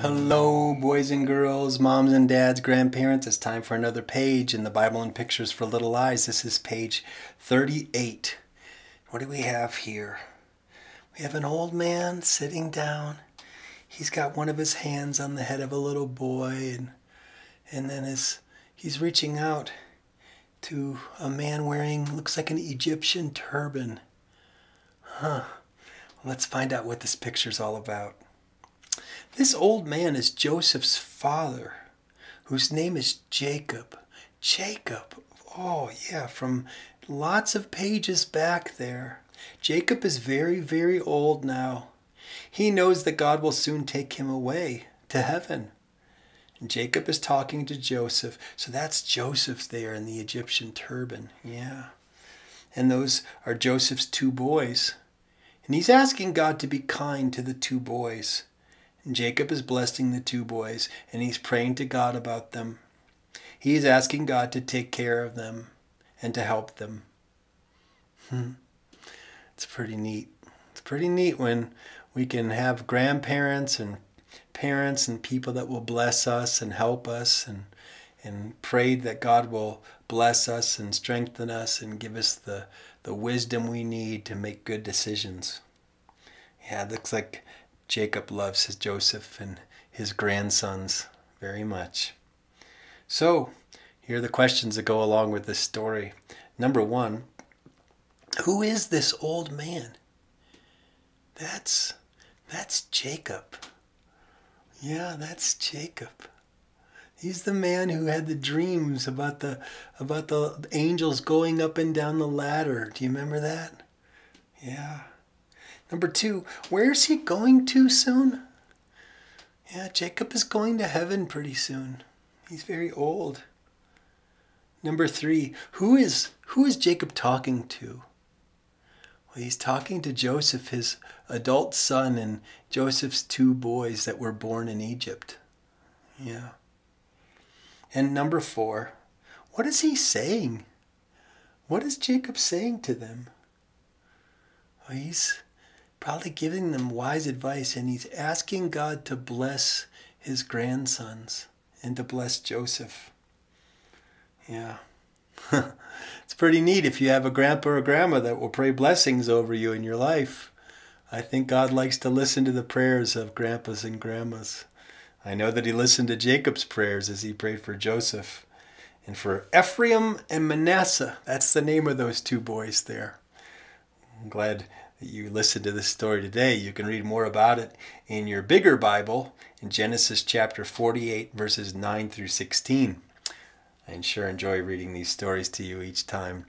Hello, boys and girls, moms and dads, grandparents. It's time for another page in the Bible in Pictures for Little Eyes. This is page 38. What do we have here? We have an old man sitting down. He's got one of his hands on the head of a little boy, and, and then his, he's reaching out to a man wearing, looks like an Egyptian turban. Huh. Let's find out what this picture's all about. This old man is Joseph's father, whose name is Jacob. Jacob. Oh, yeah, from lots of pages back there. Jacob is very, very old now. He knows that God will soon take him away to heaven. And Jacob is talking to Joseph. So that's Joseph there in the Egyptian turban. Yeah. And those are Joseph's two boys. And he's asking God to be kind to the two boys. Jacob is blessing the two boys, and he's praying to God about them. He is asking God to take care of them and to help them. Hmm. It's pretty neat. It's pretty neat when we can have grandparents and parents and people that will bless us and help us and and pray that God will bless us and strengthen us and give us the, the wisdom we need to make good decisions. Yeah, it looks like Jacob loves his Joseph and his grandsons very much. So, here are the questions that go along with this story. Number one, who is this old man? That's that's Jacob. Yeah, that's Jacob. He's the man who had the dreams about the about the angels going up and down the ladder. Do you remember that? Yeah. Number two, where's he going to soon? Yeah, Jacob is going to heaven pretty soon. He's very old. Number three, who is who is Jacob talking to? Well, he's talking to Joseph, his adult son, and Joseph's two boys that were born in Egypt. Yeah. And number four, what is he saying? What is Jacob saying to them? Well, he's probably giving them wise advice, and he's asking God to bless his grandsons and to bless Joseph. Yeah. it's pretty neat if you have a grandpa or grandma that will pray blessings over you in your life. I think God likes to listen to the prayers of grandpas and grandmas. I know that he listened to Jacob's prayers as he prayed for Joseph and for Ephraim and Manasseh. That's the name of those two boys there. I'm glad you listen to this story today, you can read more about it in your bigger Bible in Genesis chapter 48, verses 9 through 16. I sure enjoy reading these stories to you each time.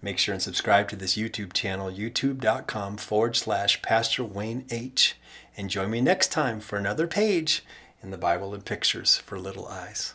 Make sure and subscribe to this YouTube channel, youtube.com forward slash Pastor Wayne H. And join me next time for another page in the Bible in Pictures for Little Eyes.